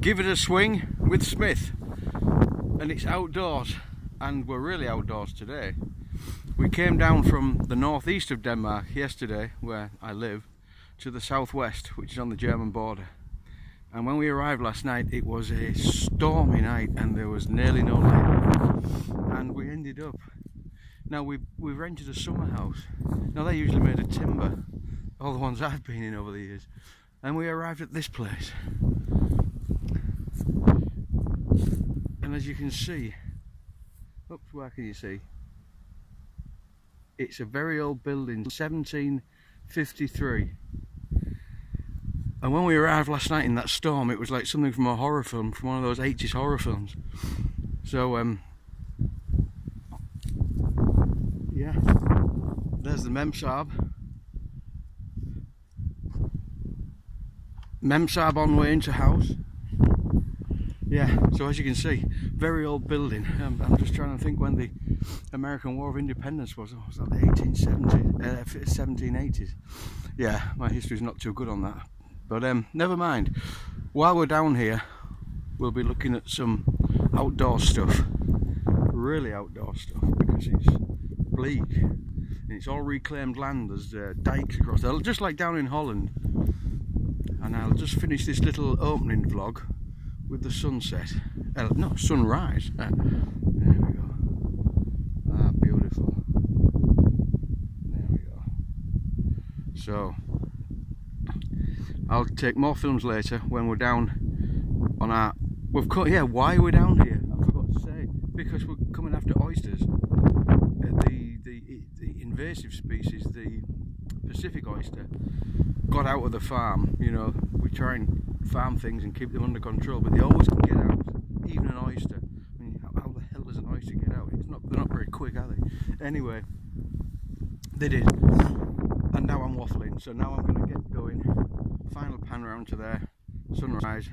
Give it a swing with Smith. And it's outdoors, and we're really outdoors today. We came down from the northeast of Denmark yesterday, where I live, to the southwest, which is on the German border. And when we arrived last night, it was a stormy night and there was nearly no light. And we ended up, now we we rented a summer house. Now they're usually made of timber, all the ones I've been in over the years. And we arrived at this place. As you can see, oops, where can you see? It's a very old building, 1753. And when we arrived last night in that storm, it was like something from a horror film, from one of those 80s horror films. So, um, yeah, there's the Memsaab. Memsaab on way into house. Yeah, so as you can see, very old building. Um, I'm just trying to think when the American War of Independence was. Was that the 1870s, uh, 1780s? Yeah, my history's not too good on that. But um, never mind. While we're down here, we'll be looking at some outdoor stuff. Really outdoor stuff because it's bleak. And it's all reclaimed land. There's uh, dikes across there, just like down in Holland. And I'll just finish this little opening vlog with the sunset. Uh, no, sunrise. Uh, there we go. Ah, beautiful. There we go. So, I'll take more films later when we're down on our... We've cut, yeah, why are we down here? I forgot to say. Because we're coming after oysters. Uh, the, the, the invasive species, the Pacific oyster, got out of the farm. You know, we try and farm things and keep them under control, but they always can get out, even an oyster. I mean, how, how the hell does an oyster get out? It's not, they're not very quick, are they? Anyway, they did. And now I'm waffling, so now I'm going to get going. Final pan round to there, sunrise,